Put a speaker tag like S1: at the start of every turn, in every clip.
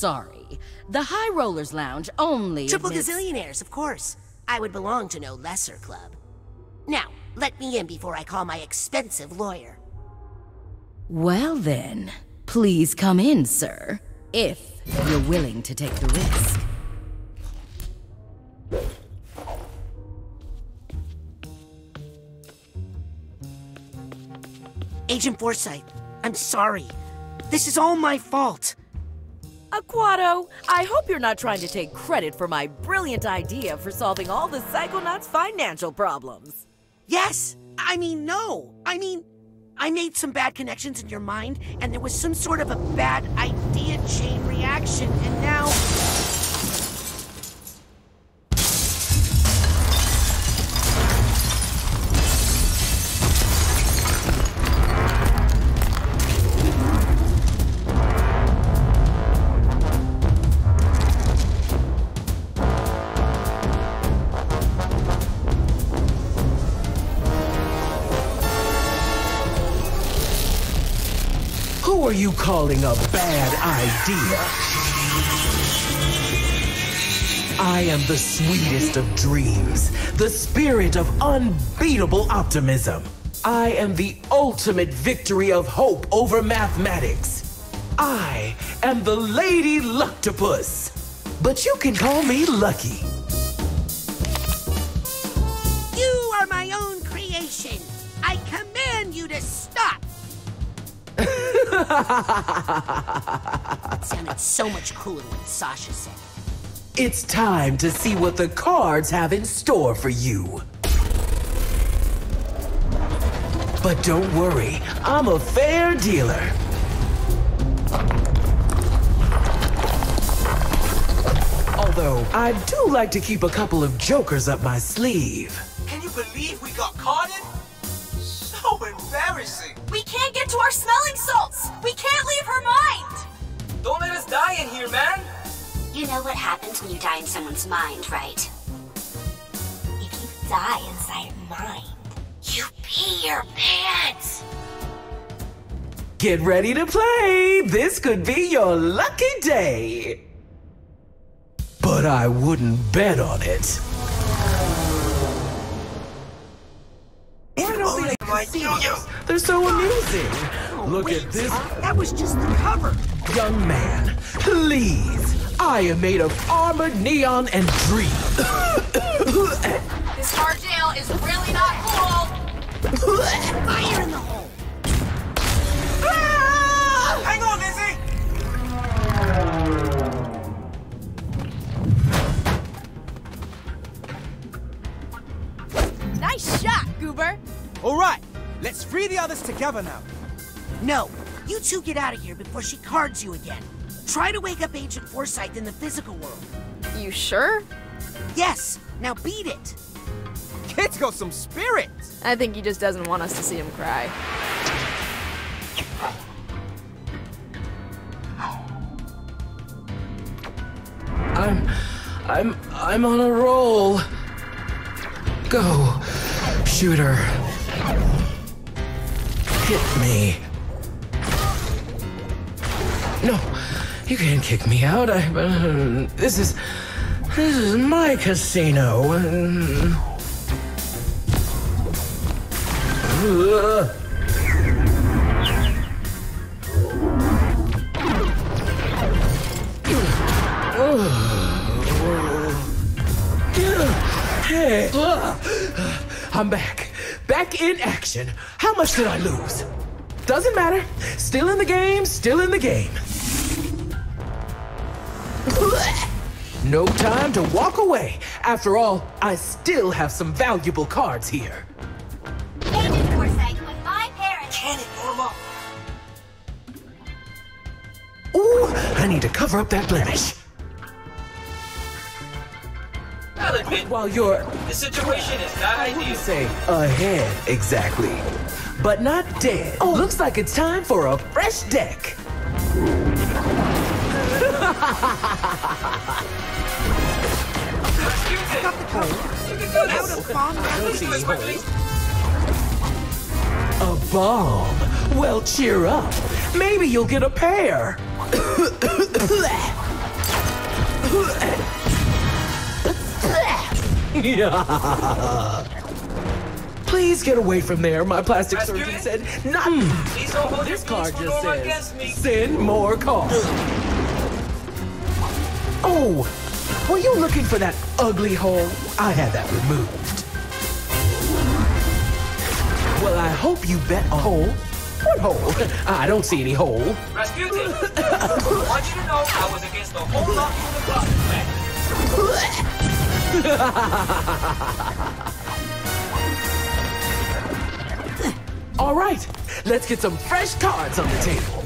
S1: Sorry. The High Rollers Lounge only
S2: Triple
S1: admits-
S2: gazillionaires, of course. I would belong to no lesser club. Now, let me in before I call my expensive lawyer.
S1: Well then, please come in, sir. If you're willing to take the risk.
S2: Agent Forsyth, I'm sorry. This is all my fault.
S3: Aquato, I hope you're not trying to take credit for my brilliant idea for solving all the Psychonauts' financial problems.
S2: Yes! I mean, no! I mean, I made some bad connections in your mind, and there was some sort of a bad idea chain reaction, and now.
S4: Calling a bad idea? I am the sweetest of dreams, the spirit of unbeatable optimism. I am the ultimate victory of hope over mathematics. I am the Lady Luctopus. But you can call me Lucky.
S2: It sounded so much cooler when Sasha said it.
S4: It's time to see what the cards have in store for you. But don't worry, I'm a fair dealer. Although, I do like to keep a couple of jokers up my sleeve.
S5: Can you believe we got caught in? So embarrassing.
S6: We can't get to our smelling salts! We can't leave her mind!
S5: Don't let us die in here, man.
S6: You know what happens when you die in someone's mind, right? If you die inside a mind, you pee your pants!
S4: Get ready to play! This could be your lucky day! But I wouldn't bet on it. They
S5: my yo-yo.
S4: They're so amusing. Look at this uh,
S2: That was just the cover!
S4: young man. Please. I am made of armored neon and dream.
S6: This hard jail is really not cool!
S2: Fire in the hole! Ah!
S5: Hang on, Izzy.
S3: Nice shot, Goober!
S5: All right, let's free the others together now.
S2: No, you two get out of here before she cards you again. Try to wake up Agent Forsyth in the physical world.
S7: You sure?
S2: Yes, now beat it!
S5: Kid's got some spirit.
S7: I think he just doesn't want us to see him cry.
S4: I'm I'm I'm on a roll. Go. Shooter. Hit me. No, you can't kick me out. I uh, this is this is my casino. Ugh. Hey, I'm back. Back in action. How much did I lose? Doesn't matter. Still in the game, still in the game. No time to walk away. After all, I still have some valuable cards here.
S6: Agent Forsyth, when my parents...
S5: Can it, Norma?
S4: Ooh, I need to cover up that blemish.
S8: I'll
S4: While you're,
S8: the situation is not
S4: I wouldn't
S8: ideal.
S4: say ahead exactly, but not dead. Oh, looks like it's time for a fresh deck.
S8: Excuse me.
S2: Out of bomb
S4: Don't see me hold. bomb. Well, cheer up. Maybe you'll get a pair. Please get away from there, my plastic
S8: Razputin?
S4: surgeon said. Not. Hmm.
S8: Please don't hold
S4: This card just says send more cards. Oh, were you looking for that ugly hole? I had that removed. Well, I hope you bet a hole. What hole? I don't see any hole.
S8: Razputin, I want you to know I was against the whole lot of the man.
S4: All right, let's get some fresh cards on the table.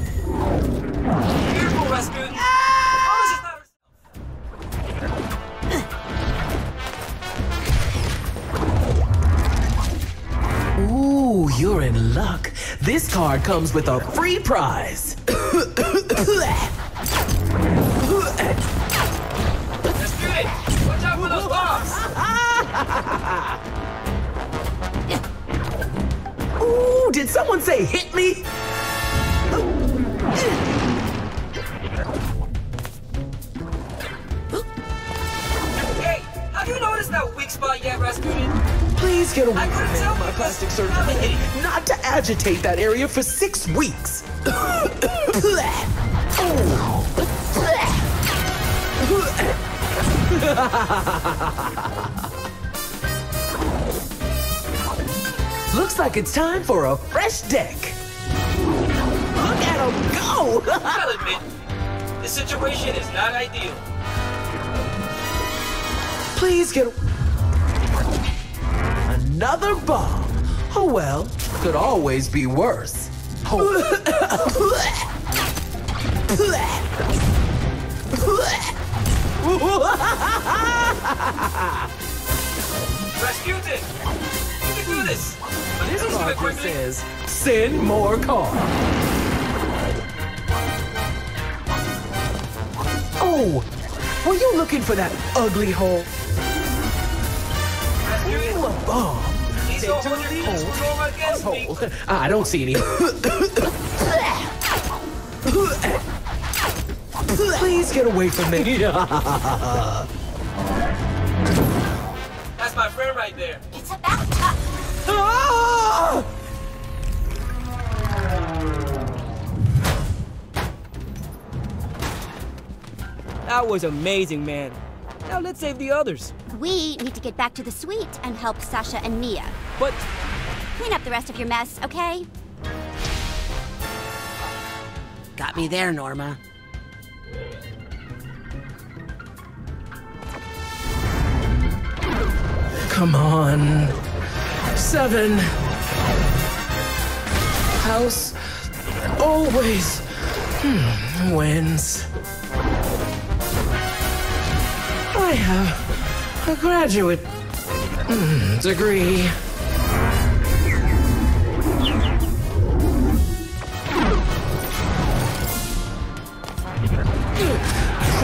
S8: Careful, Razputin. How is this
S4: Ooh, you're in luck. This card comes with a free prize. Someone say hit me?
S8: Hey, have you noticed that weak spot yet, Razputin?
S4: Please get away
S8: I
S4: from
S8: couldn't tell
S4: my plastic
S8: haven't.
S4: Not to agitate that area for six weeks. Looks like it's time for a fresh deck. Look at him go!
S8: I'll admit, the situation is not ideal.
S4: Please get another bomb. Oh well, could always be worse. Oh.
S8: Razputin, can do this. But
S4: This
S8: please do
S4: card
S8: it
S4: says, send more cards. Oh, were you looking for that ugly hole?
S8: Razputin,
S4: Ooh, a bomb.
S8: please don't hold your feelings
S4: Hole.
S8: for over against me.
S4: Hole. I don't see any. Please get away from me.
S8: That's my friend right there.
S6: It's about time.
S4: Ah!
S9: That was amazing, man. Now let's save the others.
S6: We need to get back to the suite and help Sasha and Milla.
S9: But
S6: Clean up the rest of your mess, okay?
S2: Got me there, Norma.
S4: Come on. Seven. House always hmm, wins. I have a graduate hmm, degree.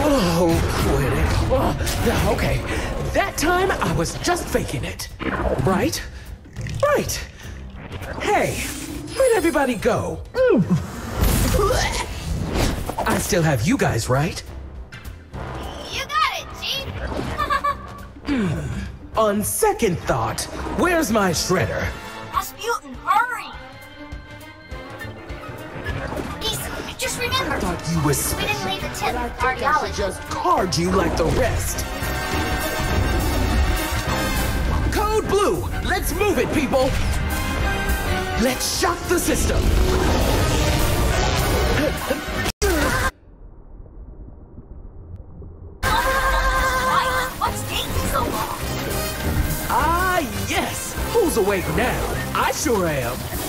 S4: Oh, quit it. Oh, okay. That time I was just faking it. Right? Right. Hey, where'd everybody go? I still have you guys, right?
S6: You got it, Chief! Hmm.
S4: On second thought, where's my shredder?
S6: Razputin, hurry! Please, just remember, I
S4: Thought you were
S6: we didn't leave the tip
S4: I
S6: for
S4: I
S6: cardiology.
S4: just card you like the rest. Code Blue, let's move it, people. Let's shock the system. Ah, yes. Who's awake now? I sure am.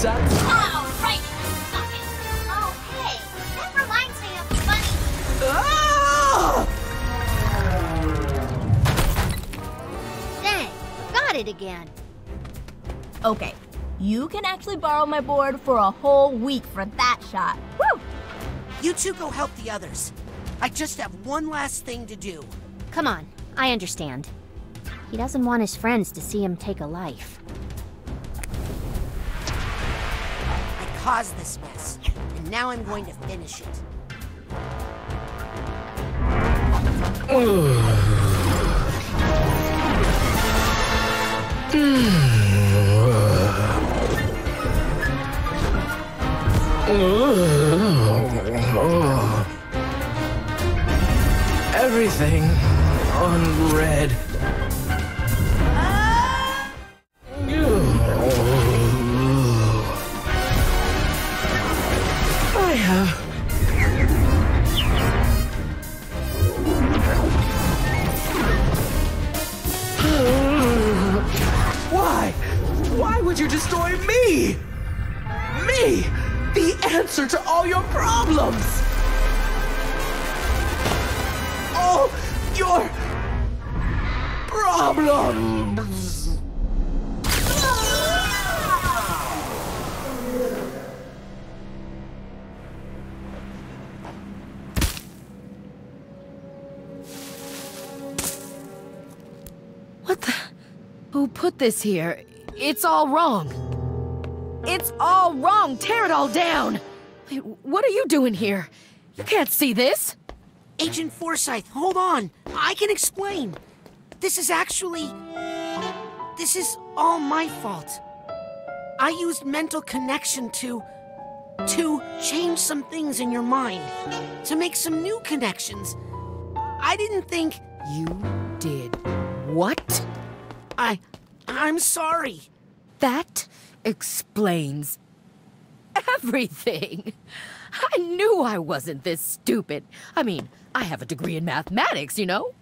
S4: Oh, right Oh,
S6: hey, that reminds me of funny. Dang,
S4: got it
S10: again.
S11: Okay, you can actually borrow my board for a whole week for that shot. Woo!
S2: You two go help the others. I just have one last thing to do.
S10: Come on, I understand. He doesn't want his friends to see him take a life.
S2: Caused this mess, and now I'm going to finish it.
S4: Everything on red.
S1: Who put this here? It's all wrong. It's all wrong. Tear it all down. Wait, what are you doing here? You can't see this.
S2: Agent Forsyth, hold on. I can explain. This is actually. This is all my fault. I used mental connection to. to change some things in your mind. To make some new connections. I didn't think.
S1: You did what?
S2: I. I'm sorry.
S1: That explains everything. I knew I wasn't this stupid. I mean, I have a degree in mathematics, you know?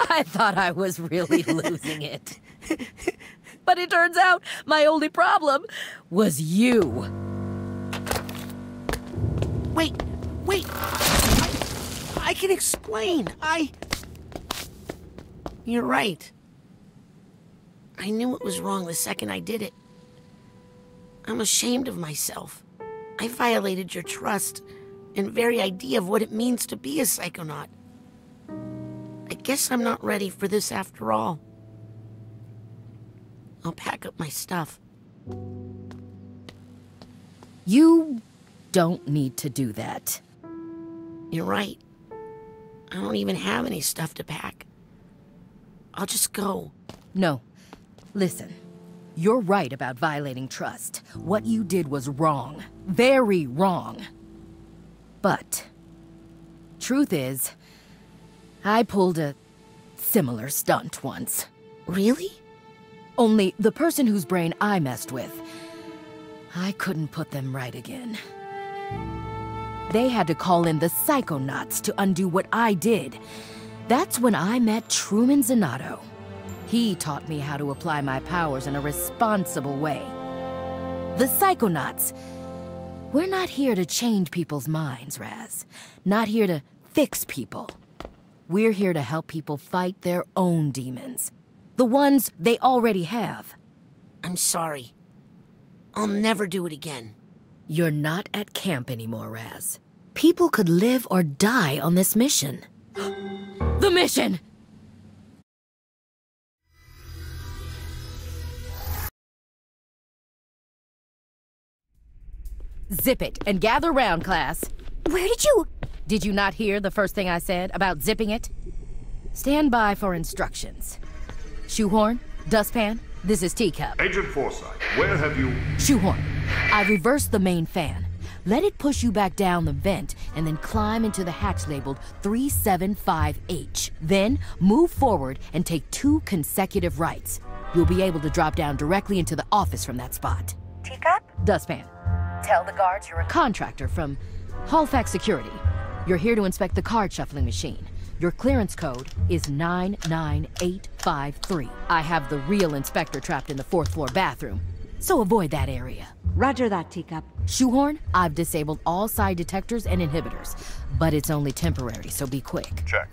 S1: I thought I was really losing it. But it turns out my only problem was you.
S2: Wait, wait. I, can explain. I. You're right. I knew it was wrong the second I did it. I'm ashamed of myself. I violated your trust and very idea of what it means to be a psychonaut. I guess I'm not ready for this after all. I'll pack up my stuff.
S1: You don't need to do that.
S2: You're right. I don't even have any stuff to pack. I'll just go.
S1: No. Listen. You're right about violating trust. What you did was wrong. Very wrong. But, truth is, I pulled a similar stunt once.
S2: Really?
S1: Only the person whose brain I messed with, I couldn't put them right again. They had to call in the Psychonauts to undo what I did. That's when I met Truman Zanotto. He taught me how to apply my powers in a responsible way. The Psychonauts. We're not here to change people's minds, Raz. Not here to fix people. We're here to help people fight their own demons. The ones they already have.
S2: I'm sorry. I'll never do it again.
S1: You're not at camp anymore, Raz. People could live or die on this mission. the mission! Zip it and gather round, class.
S10: Where did you.
S1: Did you not hear the first thing I said about zipping it? Stand by for instructions. Shoehorn, dustpan, this is Teacup.
S12: Agent Forsyth, where have you.
S1: Shoehorn, I reversed the main fan. Let it push you back down the vent and then climb into the hatch labeled 375H. Then move forward and take two consecutive rights. You'll be able to drop down directly into the office from that spot.
S13: Teacup?
S1: Dustpan. Tell the guards you're a contractor from Halifax Security. You're here to inspect the card shuffling machine. Your clearance code is 99853. I have the real inspector trapped in the fourth floor bathroom, so avoid that area.
S13: Roger that, Teacup.
S1: Shoehorn, I've disabled all psi detectors and inhibitors, but it's only temporary, so be quick.
S12: Check.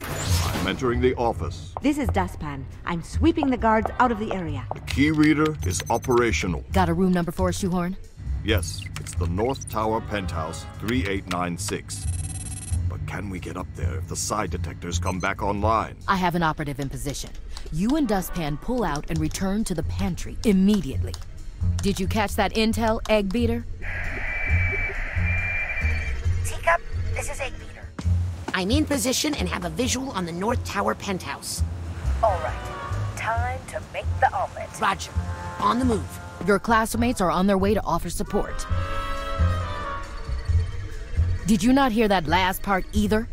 S12: I'm entering the office.
S13: This is Dustpan. I'm sweeping the guards out of the area.
S12: The key reader is operational.
S1: Got a room number for us, Shoehorn?
S12: Yes, it's the North Tower Penthouse 3896. But can we get up there if the psi detectors come back online?
S1: I have an operative in position. You and Dustpan pull out and return to the pantry immediately. Did you catch that intel, Egg Beater?
S2: Teacup, this is Egg Beater. I'm in position and have a visual on the North Tower penthouse.
S14: All right. Time to make the omelet.
S2: Roger. On the move.
S1: Your classmates are on their way to offer support. Did you not hear that last part either?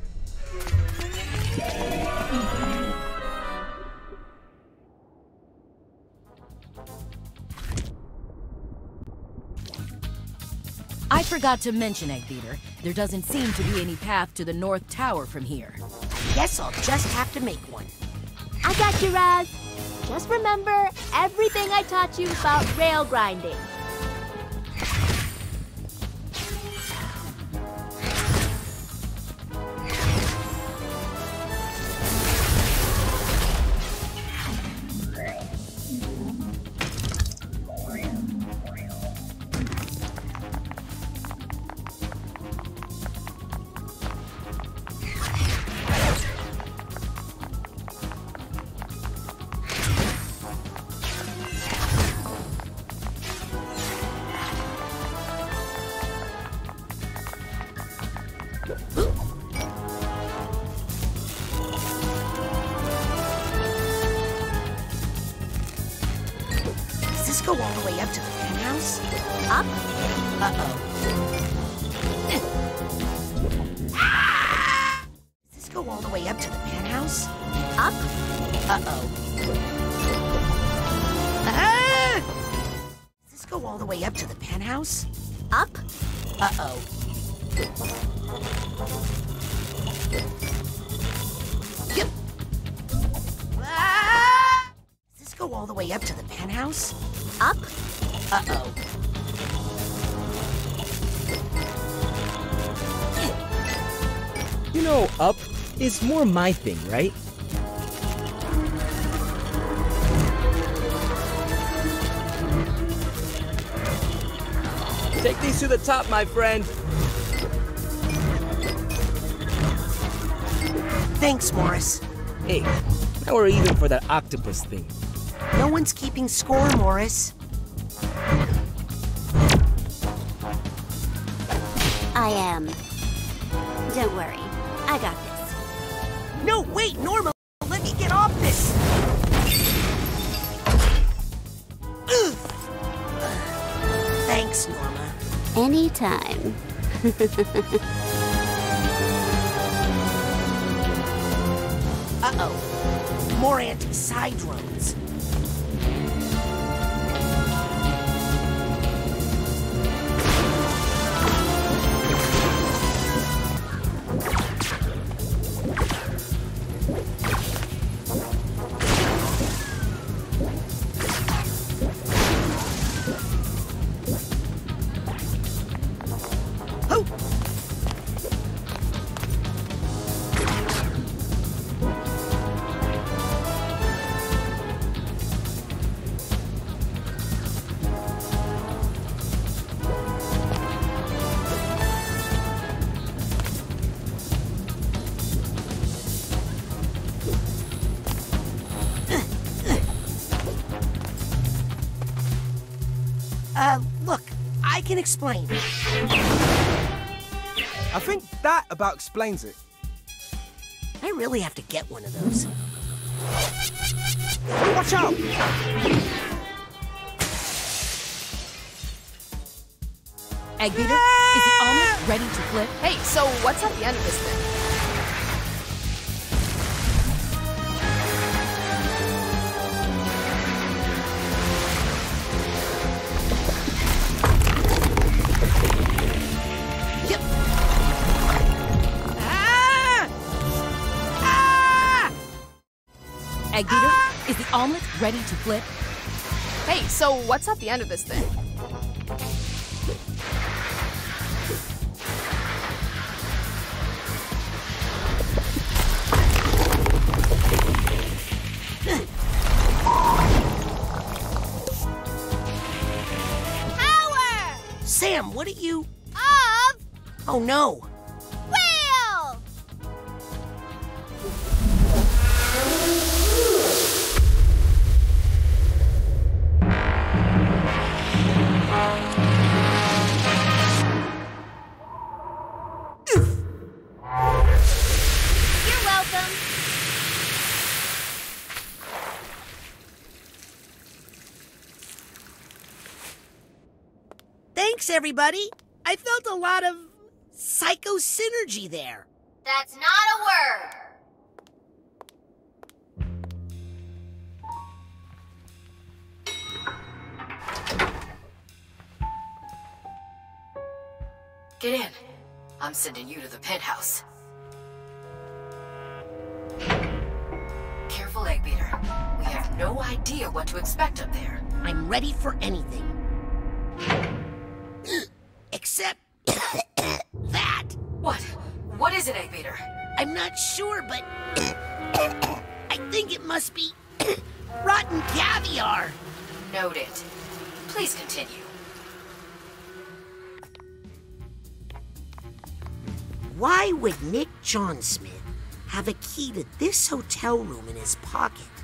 S1: Forgot to mention, Egg Beater, there doesn't seem to be any path to the North Tower from here.
S2: Guess I'll just have to make one.
S11: I got you, Raz. Just remember everything I taught you about rail grinding.
S2: Go all the way up to the penthouse?
S11: Up?
S2: Uh-oh. Does this go all the way up to the penthouse?
S11: Up?
S2: Uh-oh. Ah! Does this go all the way up to the penthouse?
S11: Up?
S2: Uh-oh. Yep. Ah! Does this go all the way up to the penthouse?
S11: Up?
S2: Uh-oh.
S9: You know, up is more my thing, right? Take these to the top, my friend.
S2: Thanks, Morris.
S9: Hey, now we're even for that octopus thing.
S2: No one's keeping score, Morris.
S6: I am. Don't worry. I got this.
S2: No, wait, Norma! Let me get off this! Ugh. Thanks, Norma.
S6: Anytime.
S2: Uh-oh. More anti-psi drones. Explain.
S5: I think that about explains it.
S2: I really have to get one of those.
S5: Watch out!
S1: Egg Beater, is the omelet ready to flip?
S7: Hey, so what's at the end of this thing?
S1: ready to flip.
S7: Hey, so what's at the end of this thing? Power!
S2: Sam, what are you...
S11: Of?
S2: Oh, no. Everybody. I felt a lot of psycho synergy there.
S6: That's not a word.
S1: Get in. I'm sending you to the penthouse. Careful, Eggbeater. We have no idea what to expect up there.
S2: I'm ready for anything. Sure, but I think it must be rotten caviar.
S1: Noted. Please continue.
S2: Why would Nick Johnsmith have a key to this hotel room in his pocket?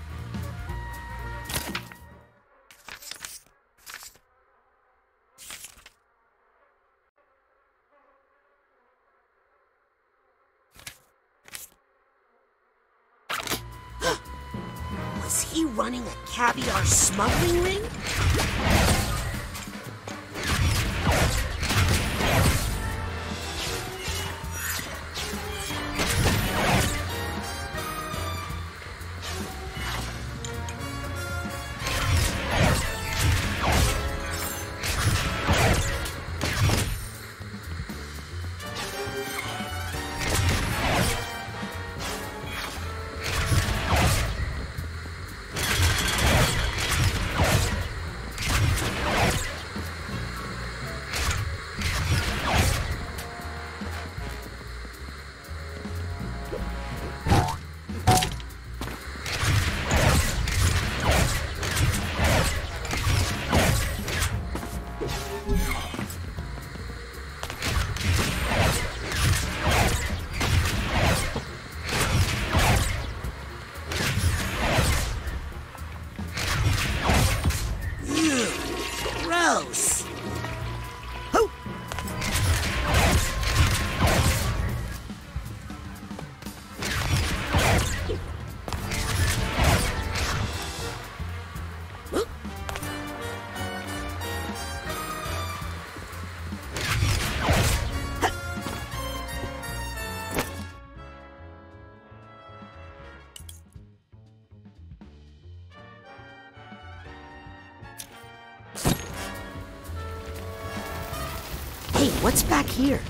S2: Was he running a caviar smuggling ring? What's back here?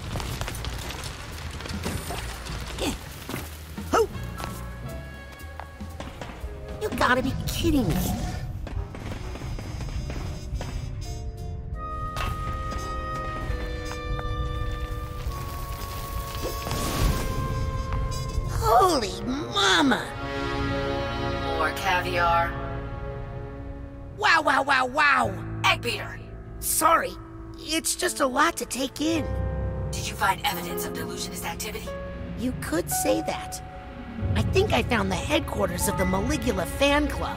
S2: You gotta be kidding me. Just a lot to take in.
S1: Did you find evidence of delusionist activity?
S2: You could say that. I think I found the headquarters of the Maligula fan club.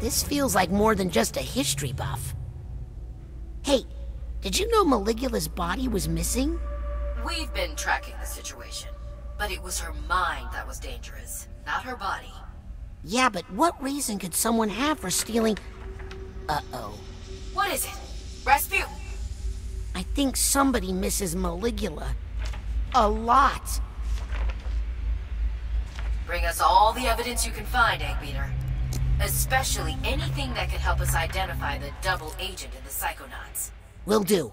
S2: This feels like more than just a history buff. Hey, did you know Maligula's body was missing?
S1: We've been tracking the situation, but it was her mind that was dangerous, not her body.
S2: Yeah, but what reason could someone have for stealing... Uh-oh.
S1: What is it? Razputin!
S2: I think somebody misses Maligula. A lot.
S1: Bring us all the evidence you can find, Eggbeater. Especially anything that could help us identify the double agent in the Psychonauts.
S2: Will do.